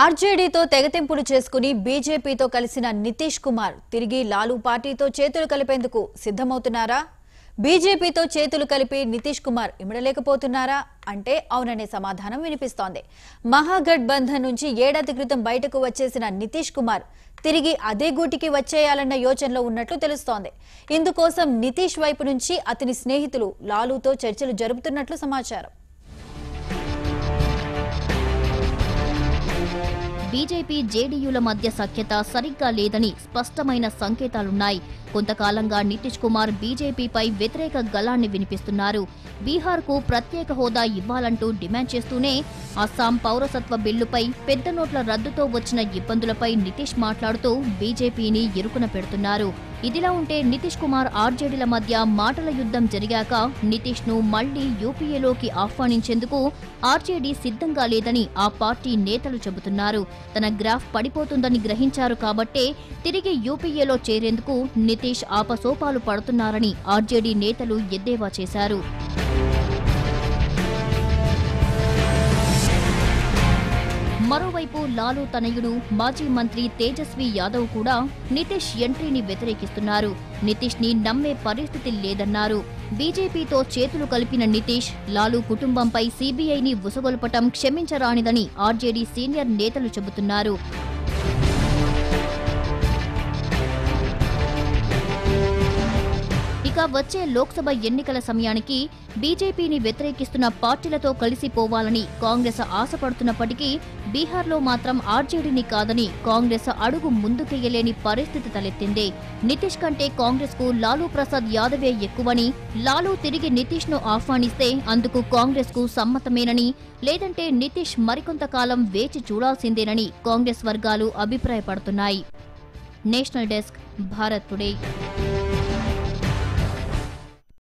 ఆర్జేడీతో తెగతెంపులు చేసుకుని బీజేపీతో కలిసిన నితీష్ కుమార్ తిరిగి లాలూ పార్టీతో చేతులు కలిపేందుకు సిద్ధమవుతున్నారా? బీజేపీతో చేతులు కలిపి నితీష్ కుమార్ ఇమడలేకపోతున్నారా? అంటే అవుననే సమాధానం వినిపిస్తోంది. మహాగఠబంధన్ నుంచి ఏడాది క్రితం బయటకు వచ్చేసిన నితీష్ కుమార్ తిరిగి అదే గూటికి వచ్చేయాలన్న యోచనలో ఉన్నట్లు తెలుస్తోంది. ఇందుకోసం నితీష్ వైపు నుంచి అతని స్నేహితులు లాలూతో చర్చలు జరుపుతున్నట్లు సమాచారం. బీజేపీ జేడీయూల మధ్య సఖ్యత సరిగ్గా లేదని స్పష్టమైన సంకేతాలున్నాయి. కొంతకాలంగా నితీష్ కుమార్ బీజేపీపై వ్యతిరేక గలాన్ని వినిపిస్తున్నారు. బీహార్కు ప్రత్యేక హోదా ఇవ్వాలంటూ డిమాండ్ చేస్తూనే అస్సాం పౌరసత్వ బిల్లుపై పెద్ద నోట్ల రద్దుతో వచ్చిన ఇబ్బందులపై నితీష్ మాట్లాడుతూ బీజేపీని ఇరుకున పెడుతున్నారు. ఇదిలా ఉంటే నితీష్ కుమార్ ఆర్జేడీల మధ్య మాటల యుద్ధం జరిగాక నితీష్ను మళ్ళీ యూపీఏలోకి ఆహ్వానించేందుకు ఆర్జేడీ సిద్ధంగా లేదని ఆ పార్టీ నేతలు చెబుతున్నారు. తన గ్రాఫ్ పడిపోతుందని గ్రహించారు కాబట్టే తిరిగి యూపీఏలో చేరేందుకు నితీష్ ఆపసోపాలు పడుతున్నారని ఆర్జేడీ నేతలు ఎద్దేవా చేశారు. మరోవైపు లాలూ తనయుడు మాజీ మంత్రి తేజస్వి యాదవ్ కూడా నితీష్ ఎంట్రీని వ్యతిరేకిస్తున్నారు. నితీష్ని నమ్మే పరిస్థితి లేదన్నారు. బీజేపీతో చేతులు కలిపిన నితీష్ లాలూ కుటుంబంపై సీబీఐని ఉసగొల్పటం క్షమించరానిదని ఆర్జేడీ సీనియర్ నేతలు చెబుతున్నారు. ఇక వచ్చే లోక్సభ ఎన్నికల సమయానికి బీజేపీని వ్యతిరేకిస్తున్న పార్టీలతో కలిసిపోవాలని కాంగ్రెస్ ఆశపడుతున్నప్పటికీ బీహార్లో మాత్రం ఆర్జేడీని కాదని కాంగ్రెస్ అడుగు ముందుకెయ్యలేని పరిస్థితి తలెత్తింది. నితీష్ కంటే కాంగ్రెస్కు లాలూ ప్రసాద్ యాదవే ఎక్కువని లాలూ తిరిగి నితీష్ను ఆహ్వానిస్తే అందుకు కాంగ్రెస్కు సమ్మతమేనని లేదంటే నితీష్ మరికొంతకాలం వేచి చూడాల్సిందేనని కాంగ్రెస్ వర్గాలు అభిప్రాయపడుతున్నాయి. National desk Bharat today.